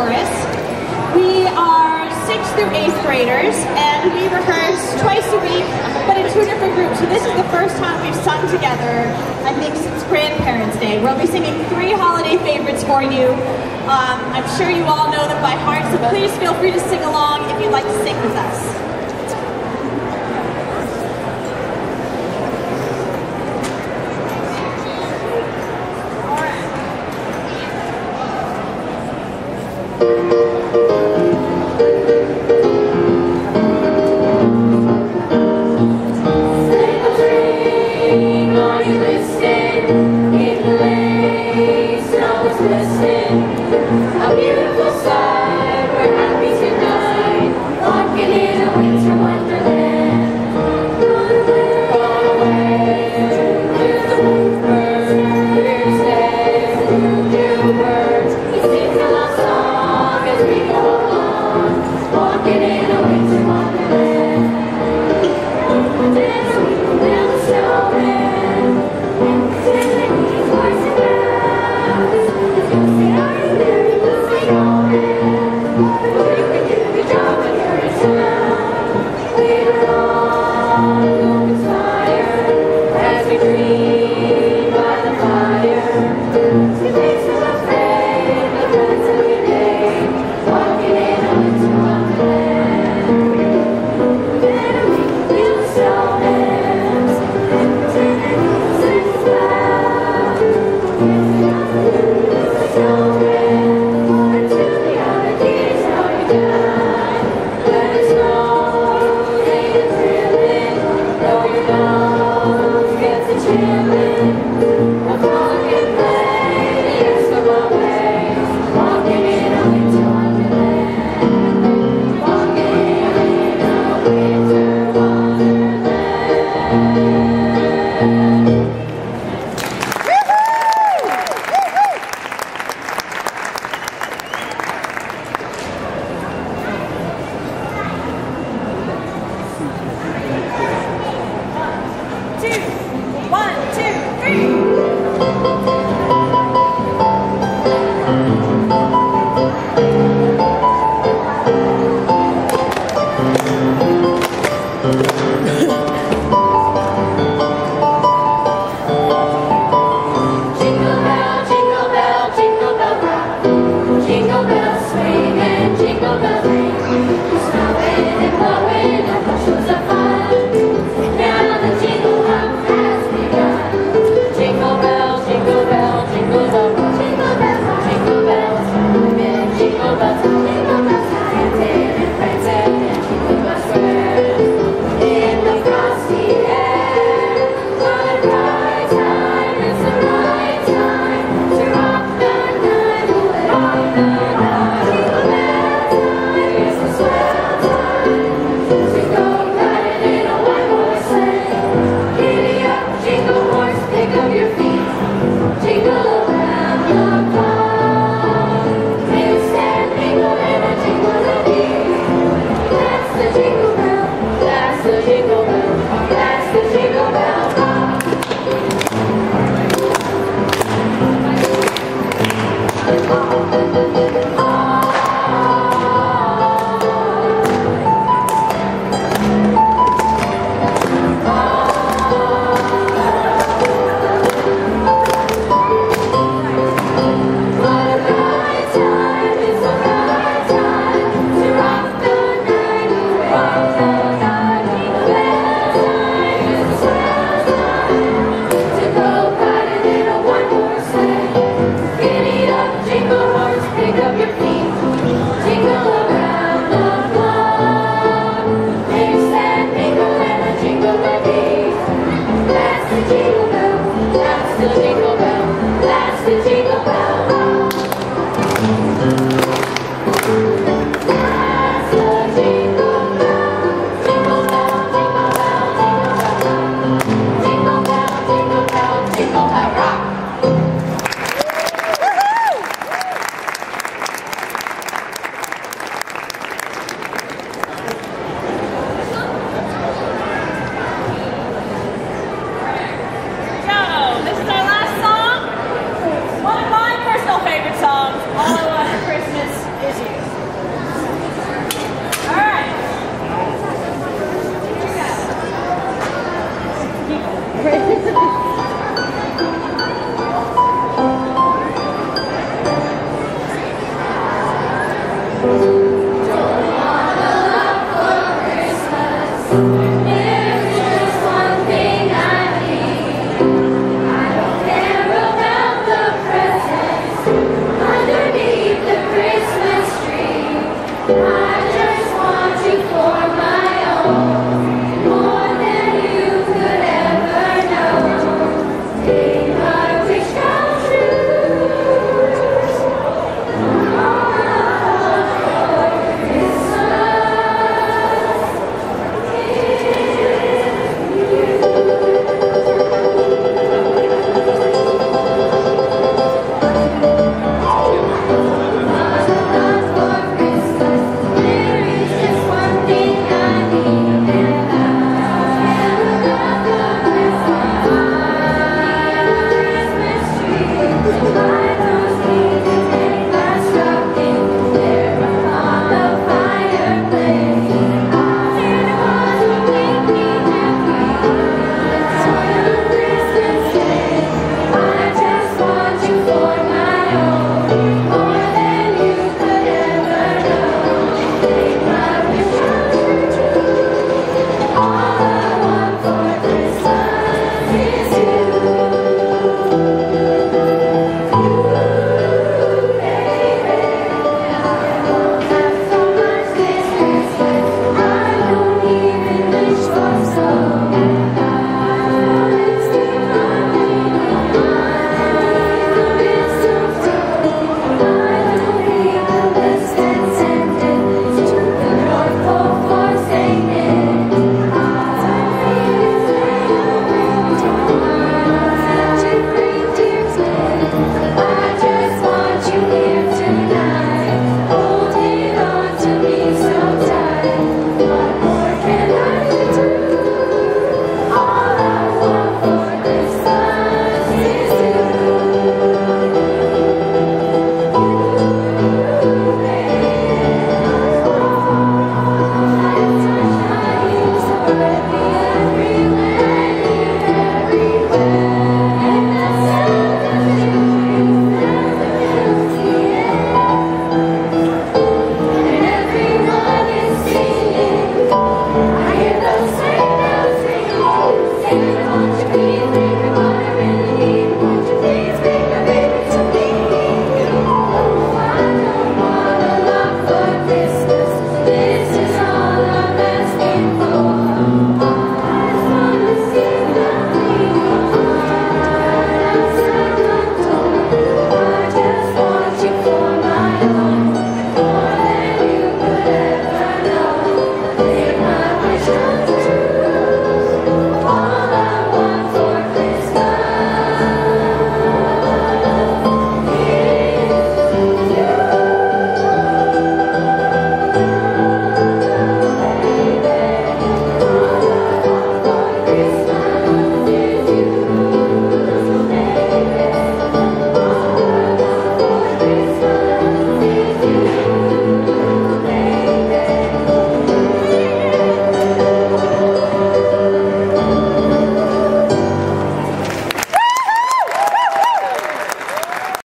chorus. We are sixth through eighth graders, and we rehearse twice a week, but in two different groups. So this is the first time we've sung together, I think, since Grandparents' Day. We'll be singing three holiday favorites for you. Um, I'm sure you all know them by heart, so please feel free to sing along if you'd like to sing with us.